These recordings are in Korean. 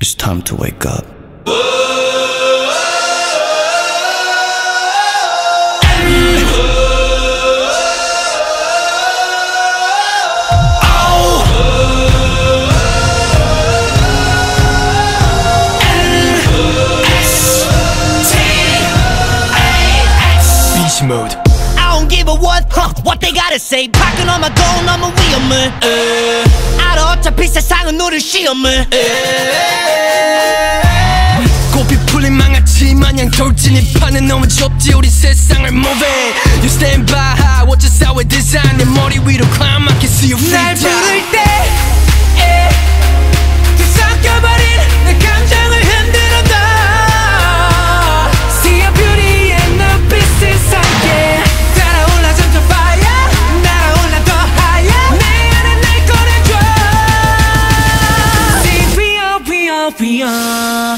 It's time to wake up. Beast mode. I don't give a what, huh, what they gotta say 밖은 엄마 고 너무 위험해 에. 알아 어차피 세상은 우릴 시험을 고 돌진이 파는 너무 좁지 우리 세상을 moving You stand by high watch the 사회 디자인 내 머리 위로 climb I can see you 날 freak 부를 때 에, 뒤섞여버린 내 감정을 흔들어 놔 See your beauty and the pieces 함께 달아올라 점점 fire 날아올라 더 higher 내 안에 날 꺼내줘 See we are we are we are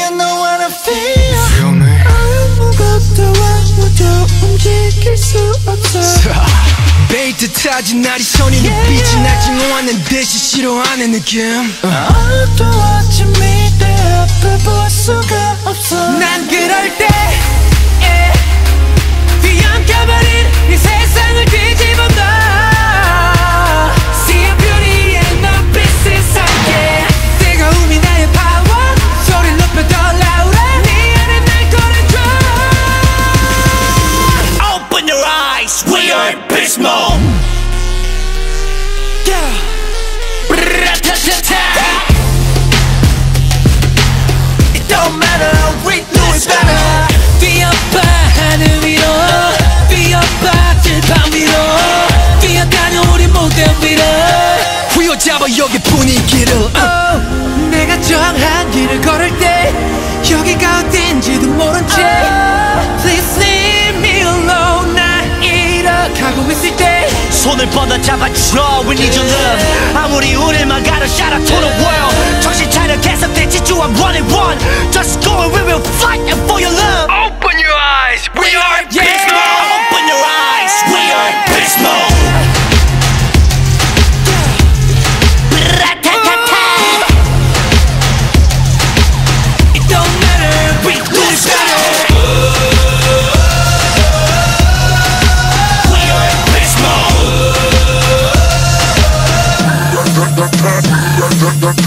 수 없어. 베이트 타진 날이 손이 눈빛이 날 증오하는 듯이 싫어하는 느낌. 어두 아침 미대 앞을 볼 수가 없어 are beast mode. It don't matter, we do it better 뛰어봐 하늘 위로 뛰어봐 들판 위로 뛰어다녀 우리 무대 위로 휘어잡아 여기 분위기 손을 뻗어 잡아줘 We need your love 아무리 우릴 막아도 shout out to the world 정신 차려 계속돼 지주한 one and one Just go and we will fight and for your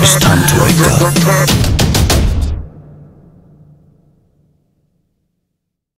Stan Troika.